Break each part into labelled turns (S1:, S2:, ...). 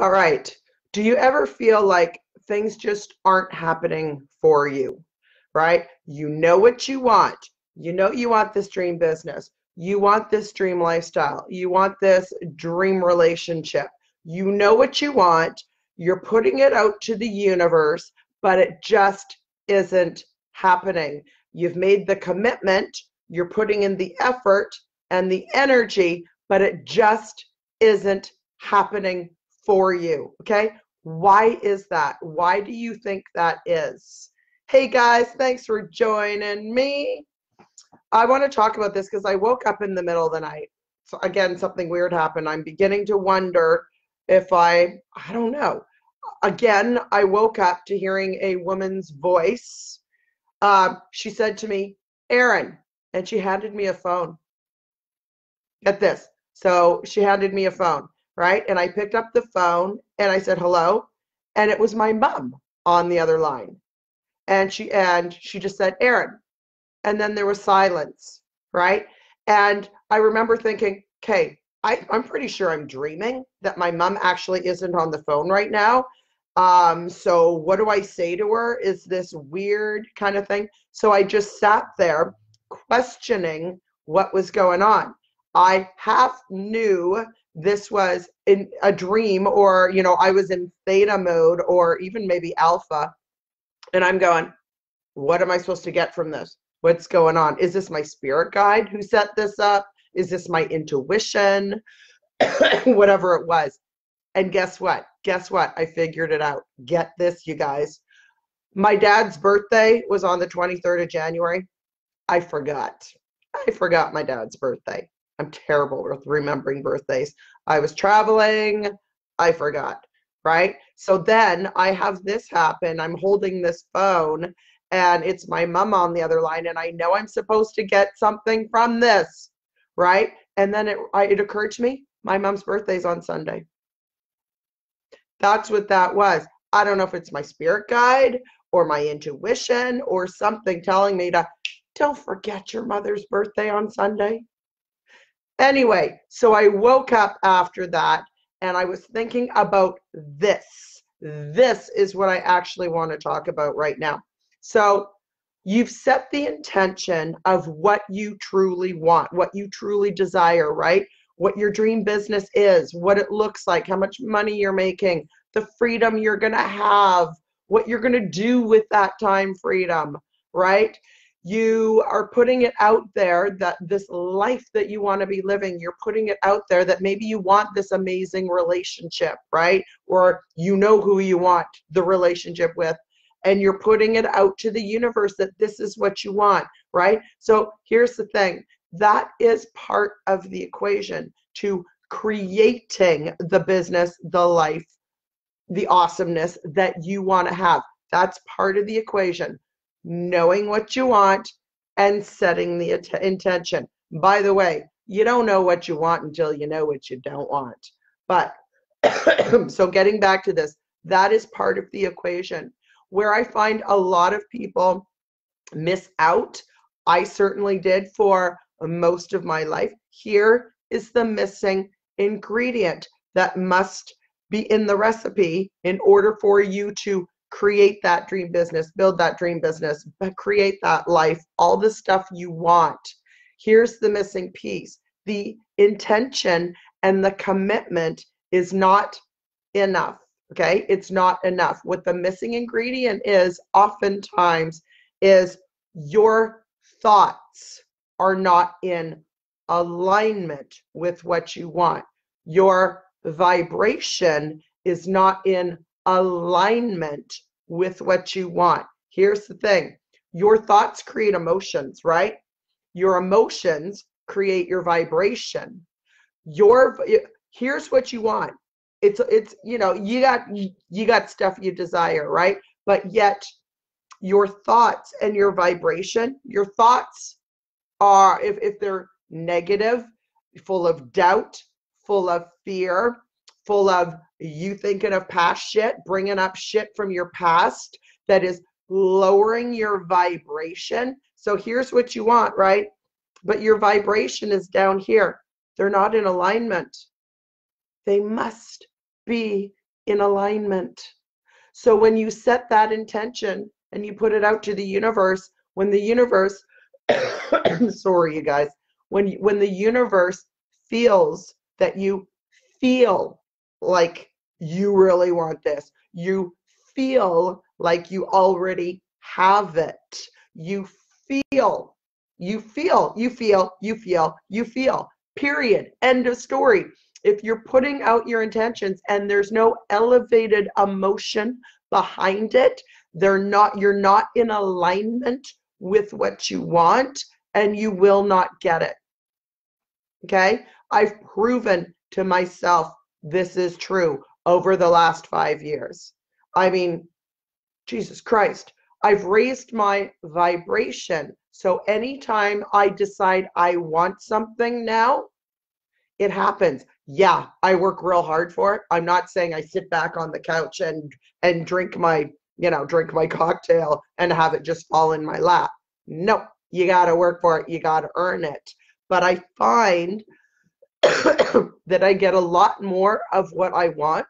S1: All right. Do you ever feel like things just aren't happening for you? Right? You know what you want. You know you want this dream business. You want this dream lifestyle. You want this dream relationship. You know what you want. You're putting it out to the universe, but it just isn't happening. You've made the commitment, you're putting in the effort and the energy, but it just isn't happening for you. Okay. Why is that? Why do you think that is? Hey guys, thanks for joining me. I want to talk about this because I woke up in the middle of the night. So again, something weird happened. I'm beginning to wonder if I, I don't know. Again, I woke up to hearing a woman's voice. Uh, she said to me, Erin, and she handed me a phone. Get this. So she handed me a phone right? And I picked up the phone and I said hello, and it was my mom on the other line. And she and she just said, Erin. And then there was silence, right? And I remember thinking, okay, I, I'm pretty sure I'm dreaming that my mom actually isn't on the phone right now. Um, so what do I say to her? Is this weird kind of thing? So I just sat there questioning what was going on. I half knew this was in a dream or you know i was in theta mode or even maybe alpha and i'm going what am i supposed to get from this? What's going on? Is this my spirit guide who set this up? Is this my intuition? Whatever it was. And guess what? Guess what? I figured it out. Get this you guys. My dad's birthday was on the 23rd of january. I forgot. I forgot my dad's birthday I'm terrible with remembering birthdays. I was traveling, I forgot, right? So then I have this happen. I'm holding this phone and it's my mom on the other line and I know I'm supposed to get something from this, right? And then it I, it occurred to me, my mom's birthday's on Sunday. That's what that was. I don't know if it's my spirit guide or my intuition or something telling me to don't forget your mother's birthday on Sunday. Anyway, so I woke up after that and I was thinking about this. This is what I actually want to talk about right now. So you've set the intention of what you truly want, what you truly desire, right? What your dream business is, what it looks like, how much money you're making, the freedom you're going to have, what you're going to do with that time freedom, right? You are putting it out there that this life that you want to be living you're putting it out there that maybe you want this amazing relationship right? Or you know who you want the relationship with and you're putting it out to the universe that this is what you want right? So here's the thing that is part of the equation to creating the business the life the awesomeness that you want to have. That's part of the equation knowing what you want and setting the intention. By the way, you don't know what you want until you know what you don't want. But so getting back to this, that is part of the equation. Where I find a lot of people miss out, I certainly did for most of my life. Here is the missing ingredient that must be in the recipe in order for you to create that dream business, build that dream business, create that life, all the stuff you want. Here's the missing piece the intention and the commitment is not enough. Okay, it's not enough. What the missing ingredient is oftentimes is your thoughts are not in alignment with what you want. Your vibration is not in alignment with what you want. Here's the thing your thoughts create emotions, right? Your emotions create your vibration. Your here's what you want. It's it's you know, you got you got stuff you desire, right? But yet your thoughts and your vibration, your thoughts are if if they're negative, full of doubt, full of fear, full of you thinking of past shit, bringing up shit from your past that is lowering your vibration. So here's what you want, right? But your vibration is down here. They're not in alignment. They must be in alignment. So when you set that intention and you put it out to the universe, when the universe, sorry, you guys, when when the universe feels that you feel like you really want this, you feel like you already have it, you feel, you feel, you feel, you feel, you feel. Period. End of story. If you're putting out your intentions and there's no elevated emotion behind it they're not you're not in alignment with what you want and you will not get it. Okay? I've proven to myself this is true over the last 5 years i mean jesus christ i've raised my vibration so anytime i decide i want something now it happens yeah, I work real hard for it. I'm not saying I sit back on the couch and and drink my, you know, drink my cocktail and have it just fall in my lap. No, you got to work for it. You got to earn it. But I find that I get a lot more of what I want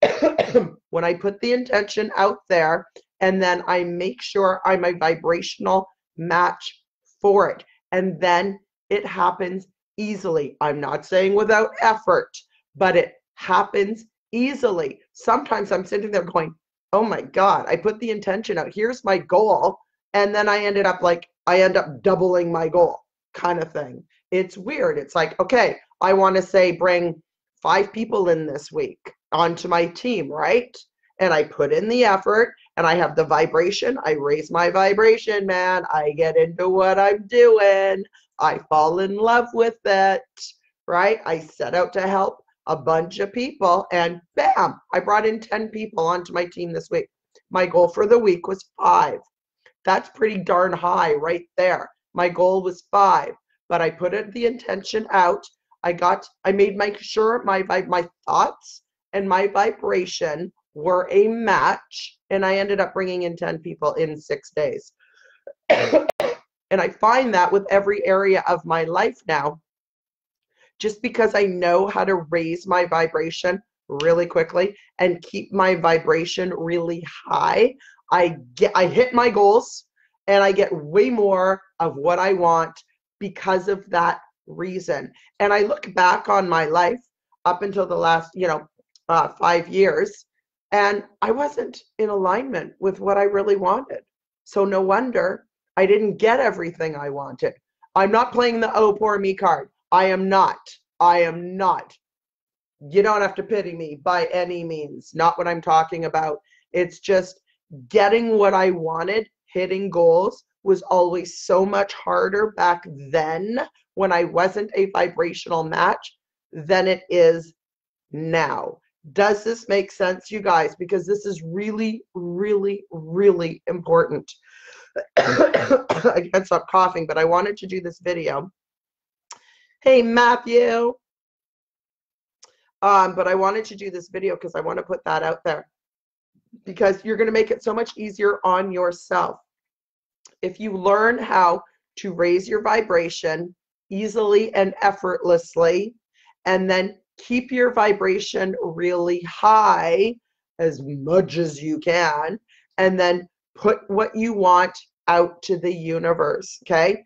S1: when I put the intention out there and then I make sure I'm a vibrational match for it. And then it happens easily. I'm not saying without effort, but it happens easily. Sometimes I'm sitting there going, oh my God, I put the intention out. Here's my goal. And then I ended up like, I end up doubling my goal kind of thing. It's weird. It's like, okay, I want to say bring five people in this week onto my team, right? And I put in the effort and I have the vibration. I raise my vibration, man. I get into what I'm doing. I fall in love with it, right? I set out to help a bunch of people and bam, I brought in 10 people onto my team this week. My goal for the week was five. That's pretty darn high right there. My goal was five, but I put it, the intention out. I got, I made my sure my my thoughts and my vibration were a match, and I ended up bringing in 10 people in six days. And I find that with every area of my life now, just because I know how to raise my vibration really quickly and keep my vibration really high, I get I hit my goals and I get way more of what I want because of that reason. And I look back on my life up until the last, you know, uh, five years, and I wasn't in alignment with what I really wanted. So no wonder I didn't get everything I wanted. I'm not playing the oh poor me card. I am not. I am not. You don't have to pity me by any means. Not what I'm talking about. It's just getting what I wanted, hitting goals was always so much harder back then when I wasn't a vibrational match than it is now. Does this make sense, you guys? Because this is really, really, really important. I can't stop coughing, but I wanted to do this video. Hey, Matthew. Um, but I wanted to do this video because I want to put that out there because you're going to make it so much easier on yourself. If you learn how to raise your vibration easily and effortlessly, and then keep your vibration really high as much as you can, and then put what you want out to the universe, okay?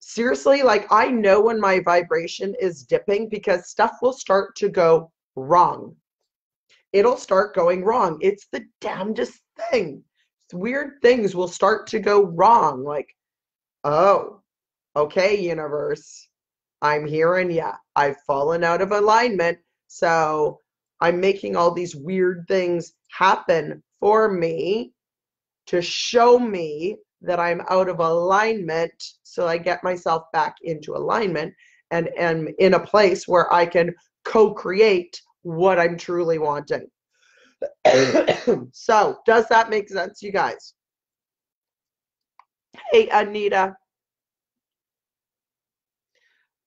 S1: Seriously, like I know when my vibration is dipping because stuff will start to go wrong. It'll start going wrong. It's the damnedest thing. Weird things will start to go wrong. Like, oh, okay, universe, I'm hearing ya. I've fallen out of alignment. So I'm making all these weird things happen for me to show me that I'm out of alignment so I get myself back into alignment and am in a place where I can co-create what I'm truly wanting. so, does that make sense, you guys? Hey, Anita.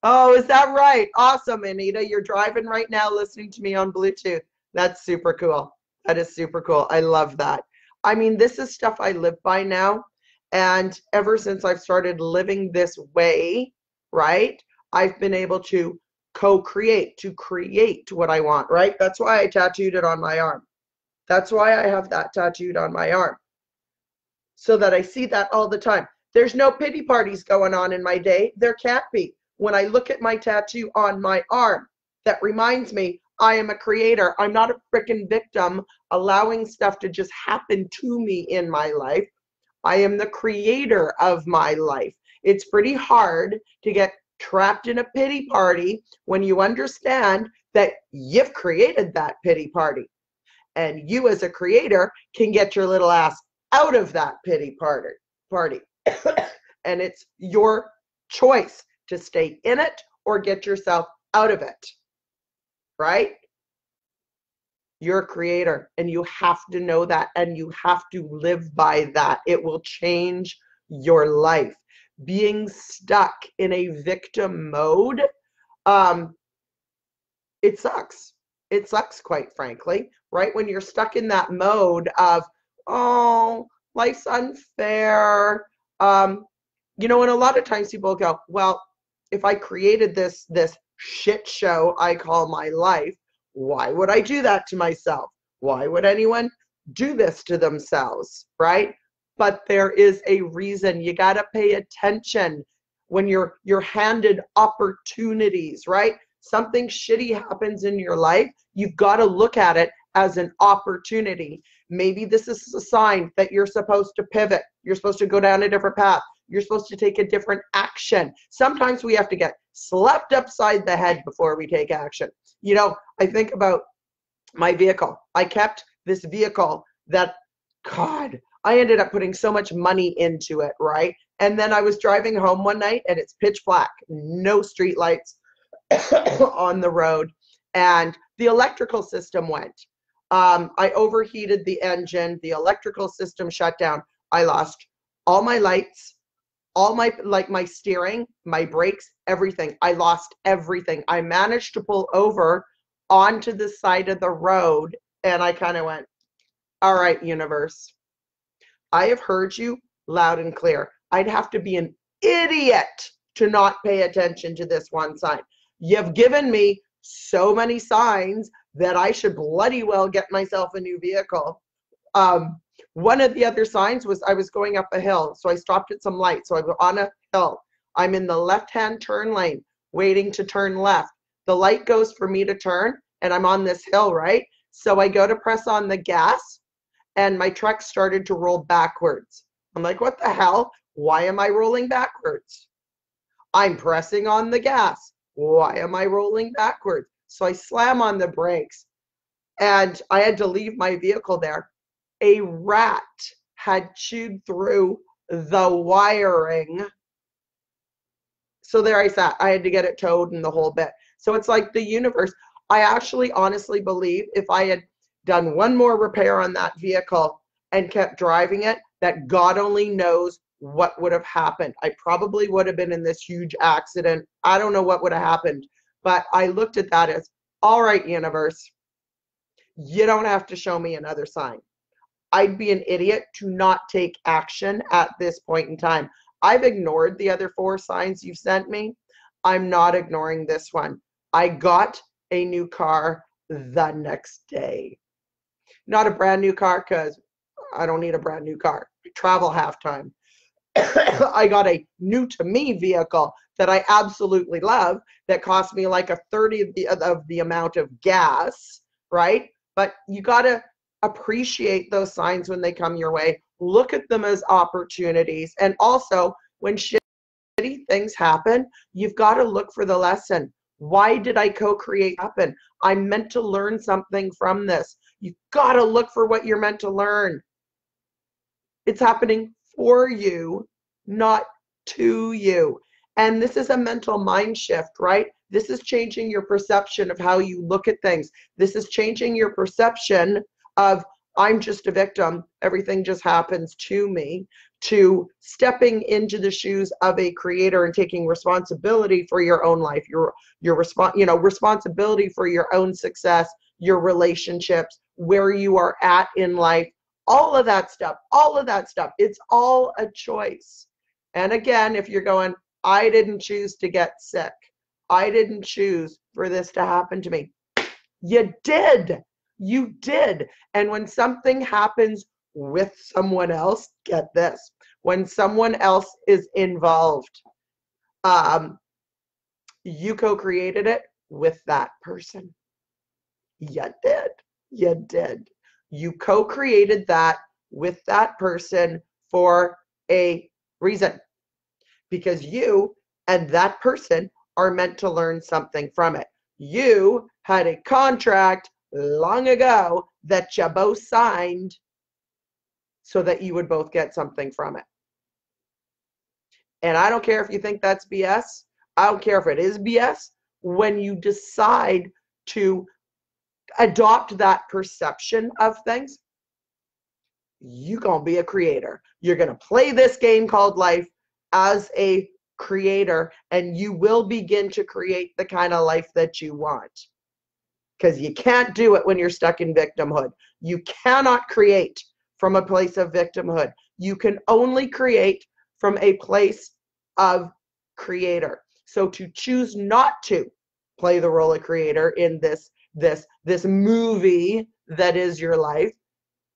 S1: Oh, is that right? Awesome, Anita. You're driving right now listening to me on Bluetooth. That's super cool. That is super cool. I love that. I mean, this is stuff I live by now. And ever since I've started living this way, right, I've been able to co-create, to create what I want, right? That's why I tattooed it on my arm. That's why I have that tattooed on my arm. So that I see that all the time. There's no pity parties going on in my day. There can't be. When I look at my tattoo on my arm, that reminds me I am a creator. I'm not a freaking victim allowing stuff to just happen to me in my life. I am the creator of my life. It's pretty hard to get trapped in a pity party when you understand that you've created that pity party. And you, as a creator, can get your little ass out of that pity party. party. and it's your choice to stay in it or get yourself out of it. Right? You're a creator and you have to know that and you have to live by that. It will change your life. Being stuck in a victim mode, um, it sucks. It sucks, quite frankly, right? When you're stuck in that mode of, oh, life's unfair. Um, you know, and a lot of times people go, well, if I created this this shit show I call my life, why would I do that to myself? Why would anyone do this to themselves, right? But there is a reason. You got to pay attention when you're you're handed opportunities, right? Something shitty happens in your life, you've got to look at it as an opportunity. Maybe this is a sign that you're supposed to pivot. You're supposed to go down a different path. You're supposed to take a different action. Sometimes we have to get slapped upside the head before we take action. You know, I think about my vehicle. I kept this vehicle that, God, I ended up putting so much money into it, right? And then I was driving home one night and it's pitch black, no street lights on the road, and the electrical system went. Um, I overheated the engine, the electrical system shut down. I lost all my lights, all my like my steering, my brakes, everything. I lost everything. I managed to pull over onto the side of the road and I kind of went, "All right, universe. I have heard you loud and clear. I'd have to be an idiot to not pay attention to this one sign. You've given me so many signs that I should bloody well get myself a new vehicle. Um, one of the other signs was I was going up a hill, so I stopped at some light. So I was on a hill. I'm in the left-hand turn lane, waiting to turn left. The light goes for me to turn, and I'm on this hill, right? So I go to press on the gas, and my truck started to roll backwards. I'm like, what the hell? Why am I rolling backwards? I'm pressing on the gas. Why am I rolling backwards? So I slam on the brakes, and I had to leave my vehicle there a rat had chewed through the wiring. So there I sat. I had to get it towed and the whole bit. So it's like the universe. I actually honestly believe if I had done one more repair on that vehicle and kept driving it, that God only knows what would have happened. I probably would have been in this huge accident. I don't know what would have happened. But I looked at that as all right, universe, you don't have to show me another sign. I'd be an idiot to not take action at this point in time. I've ignored the other four signs you've sent me. I'm not ignoring this one. I got a new car the next day. Not a brand new car because I don't need a brand new car. I travel half time. I got a new to me vehicle that I absolutely love that cost me like a 30 of the, of the amount of gas, right? But you got to appreciate those signs when they come your way. Look at them as opportunities. And also, when shitty things happen, you've got to look for the lesson. Why did I co create happen? I'm meant to learn something from this. You've got to look for what you're meant to learn. It's happening for you, not to you. And this is a mental mind shift, right? This is changing your perception of how you look at things. This is changing your perception of I'm just a victim, everything just happens to me, to stepping into the shoes of a creator and taking responsibility for your own life, your your response, you know, responsibility for your own success, your relationships, where you are at in life, all of that stuff, all of that stuff. It's all a choice. And again, if you're going, I didn't choose to get sick. I didn't choose for this to happen to me. You did. You did. And when something happens with someone else, get this when someone else is involved, um, you co created it with that person. You did. You did. You co created that with that person for a reason because you and that person are meant to learn something from it. You had a contract long ago that you both signed so that you would both get something from it. And I don't care if you think that's BS. I don't care if it is BS. When you decide to adopt that perception of things, you're going to be a creator. You're going to play this game called life as a creator, and you will begin to create the kind of life that you want. Because you can't do it when you're stuck in victimhood. You cannot create from a place of victimhood. You can only create from a place of creator. So to choose not to play the role of creator in this this this movie that is your life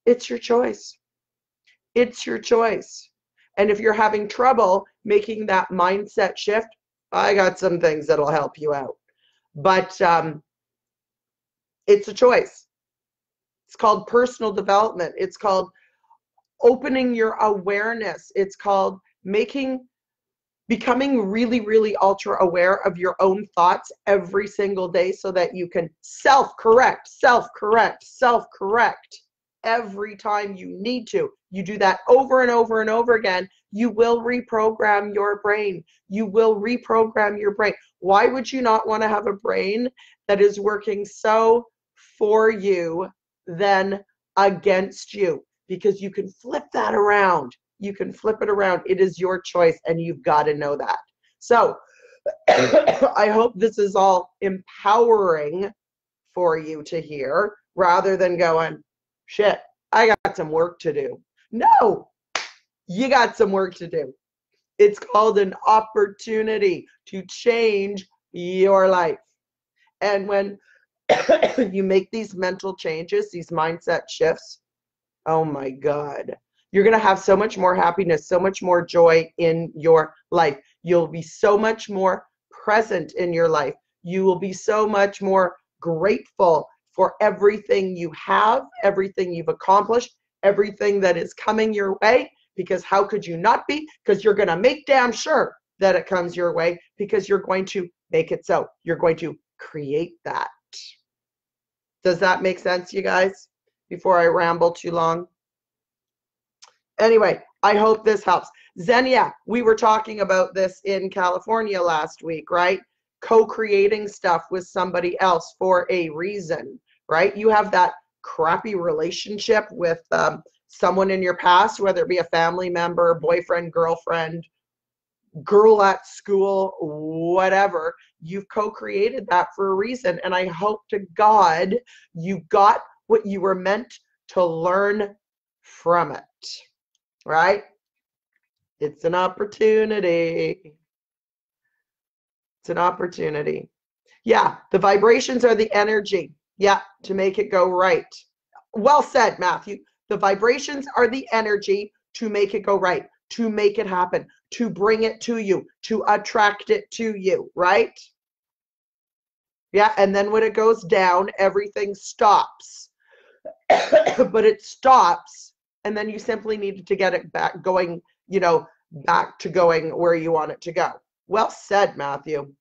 S1: it's your choice. It's your choice. And if you're having trouble making that mindset shift, I got some things that'll help you out. But um, it's a choice. It's called personal development. It's called opening your awareness. It's called making becoming really, really ultra aware of your own thoughts every single day so that you can self correct, self correct, self correct every time you need to. You do that over and over and over again, you will reprogram your brain. You will reprogram your brain. Why would you not want to have a brain that is working so for you than against you? Because you can flip that around. You can flip it around. It is your choice, and you've got to know that. So, I hope this is all empowering for you to hear rather than going, shit, I got some work to do. No, you got some work to do. It's called an opportunity to change your life. And when you make these mental changes, these mindset shifts, oh my God, you're going to have so much more happiness, so much more joy in your life. You'll be so much more present in your life. You will be so much more grateful for everything you have, everything you've accomplished, everything that is coming your way. Because how could you not be? Because you're going to make damn sure that it comes your way because you're going to make it so. You're going to create that. Does that make sense, you guys? Before I ramble too long. Anyway, I hope this helps. Xenia, we were talking about this in California last week, right? Co-creating stuff with somebody else for a reason, right? You have that crappy relationship with um, someone in your past, whether it be a family member, boyfriend, girlfriend, girl at school, whatever. You've co-created that for a reason, and I hope to God you got what you were meant to learn from it, right? It's an opportunity. It's an opportunity. Yeah, the vibrations are the energy. Yeah, to make it go right. Well said, Matthew. The vibrations are the energy to make it go right, to make it happen, to bring it to you, to attract it to you, right? Yeah, and then when it goes down, everything stops. but it stops, and then you simply need to get it back going, you know, back to going where you want it to go. Well said, Matthew.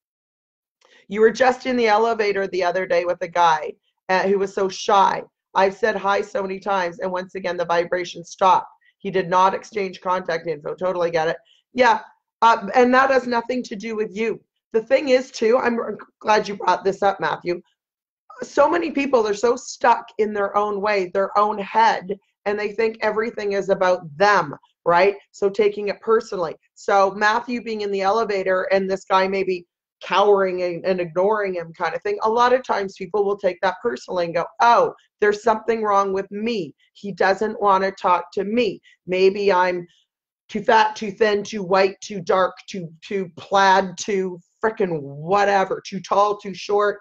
S1: You were just in the elevator the other day with a guy uh, who was so shy. I've said hi so many times, and once again, the vibration stopped. He did not exchange contact info. Totally get it. Yeah, uh, and that has nothing to do with you. The thing is, too, I'm glad you brought this up, Matthew. So many people they're so stuck in their own way, their own head, and they think everything is about them right? So taking it personally. So Matthew being in the elevator and this guy maybe cowering and, and, ignoring him kind of thing. A lot of times people will take that personally and go, oh, there's something wrong with me. He doesn't want to talk to me. Maybe I'm too fat, too thin, too white, too dark, too too plaid, too freaking whatever, too tall, too short,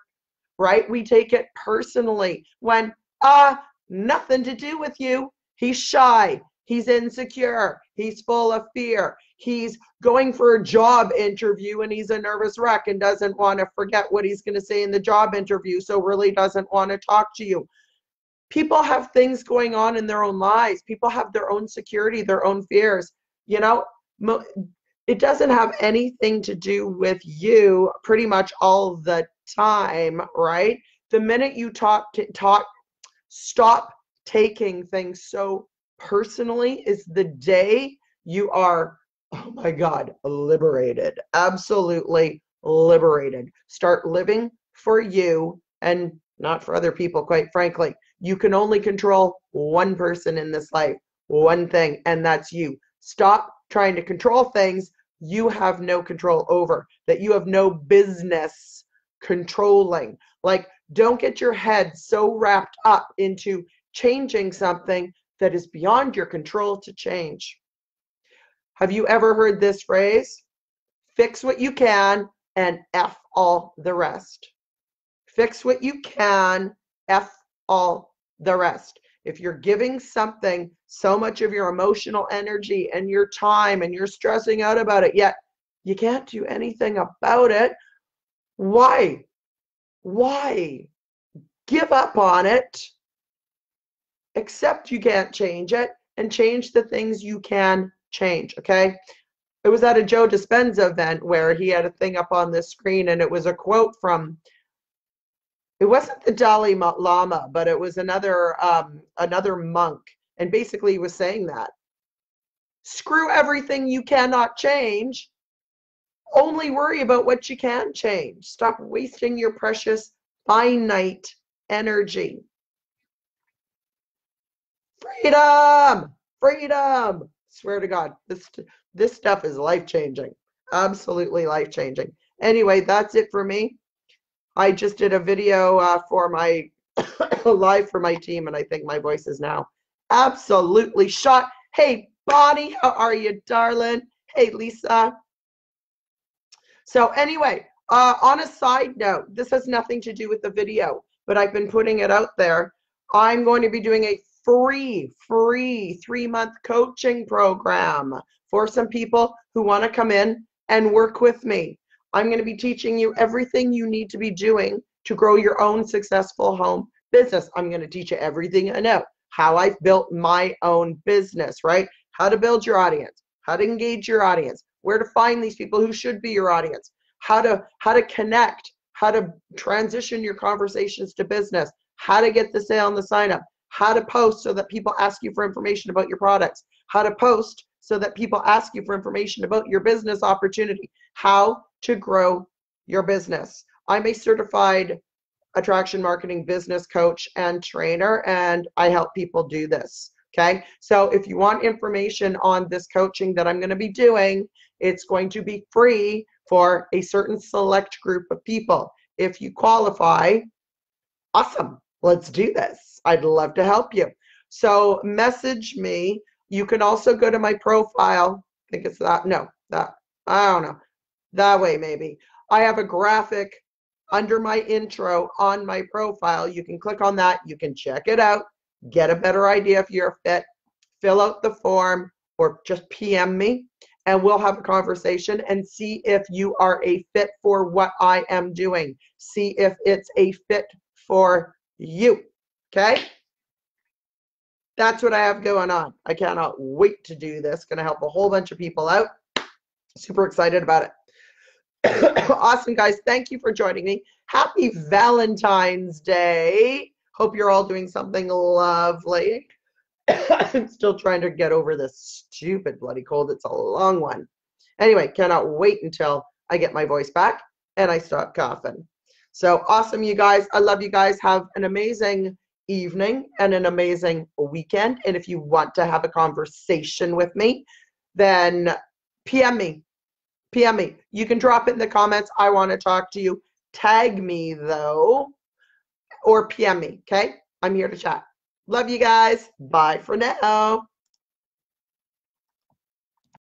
S1: right? We take it personally when, ah, uh, nothing to do with you. He's shy. He's insecure. He's full of fear. He's going for a job interview and he's a nervous wreck and doesn't want to forget what he's going to say in the job interview, so really doesn't want to talk to you. People have things going on in their own lives. People have their own security, their own fears. You know, it doesn't have anything to do with you pretty much all the time, right? The minute you talk talk stop taking things so personally is the day you are oh my god liberated absolutely liberated. Start living for you and not for other people quite frankly. You can only control one person in this life one thing and that's you. Stop trying to control things you have no control over that you have no business controlling. Like don't get your head so wrapped up into changing something that is beyond your control to change. Have you ever heard this phrase? Fix what you can and F all the rest. Fix what you can, F all the rest. If you're giving something so much of your emotional energy and your time and you're stressing out about it, yet you can't do anything about it, why? Why? Give up on it accept you can't change it and change the things you can change okay? It was at a joe dispenza event where he had a thing up on the screen and it was a quote from it wasn't the dalai lama but it was another um, another monk. And basically he was saying that screw everything you cannot change. Only worry about what you can change. Stop wasting your precious finite energy freedom, freedom. Swear to God, this this stuff is life changing, absolutely life changing. Anyway, that's it for me. I just did a video uh, for my live for my team, and I think my voice is now absolutely shot. Hey, Bonnie, how are you, darling? Hey, Lisa. So anyway, uh, on a side note, this has nothing to do with the video, but I've been putting it out there. I'm going to be doing a free, free three month coaching program for some people who want to come in and work with me. I'm going to be teaching you everything you need to be doing to grow your own successful home business. I'm going to teach you everything I know, how I've built my own business, right? How to build your audience, how to engage your audience, where to find these people who should be your audience, how to how to connect, how to transition your conversations to business, how to get the sale and the sign up, how to post so that people ask you for information about your products, how to post so that people ask you for information about your business opportunity, how to grow your business. I'm a certified attraction marketing business coach and trainer, and I help people do this. Okay, so if you want information on this coaching that I'm going to be doing, it's going to be free for a certain select group of people. If you qualify, awesome, let's do this. I'd love to help you. So message me. You can also go to my profile. I think it's that. No, that. I don't know. That way, maybe. I have a graphic under my intro on my profile. You can click on that. You can check it out. Get a better idea if you're fit. Fill out the form or just PM me and we'll have a conversation and see if you are a fit for what I am doing. See if it's a fit for you. Okay? That's what I have going on. I cannot wait to do this. Going to help a whole bunch of people out. Super excited about it. awesome, guys. Thank you for joining me. Happy Valentine's Day. Hope you're all doing something lovely. I'm still trying to get over this stupid bloody cold. It's a long one. Anyway, cannot wait until I get my voice back and I stop coughing. So awesome, you guys. I love you guys. Have an amazing evening and an amazing weekend. And if you want to have a conversation with me, then PM me. PM me. You can drop it in the comments. I want to talk to you. Tag me though, or PM me. Okay. I'm here to chat. Love you guys. Bye for now.